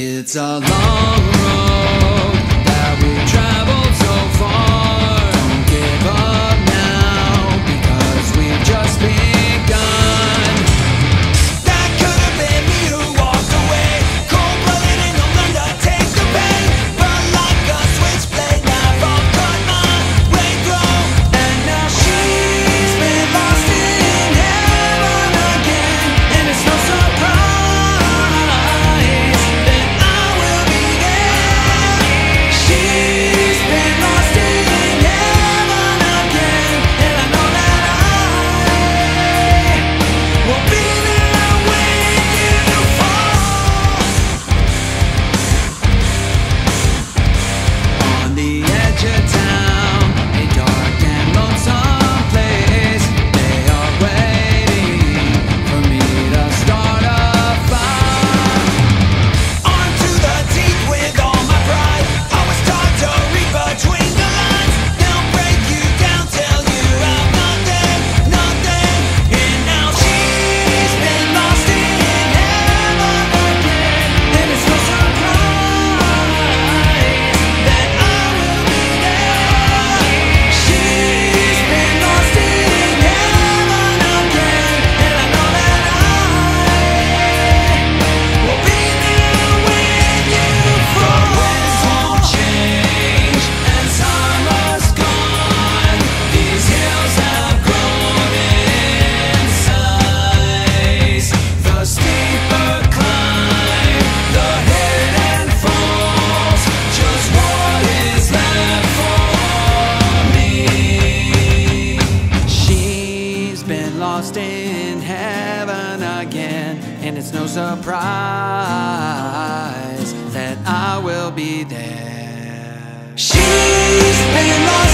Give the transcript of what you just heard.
It's a long road. lost in heaven again. And it's no surprise that I will be there. She's been lost.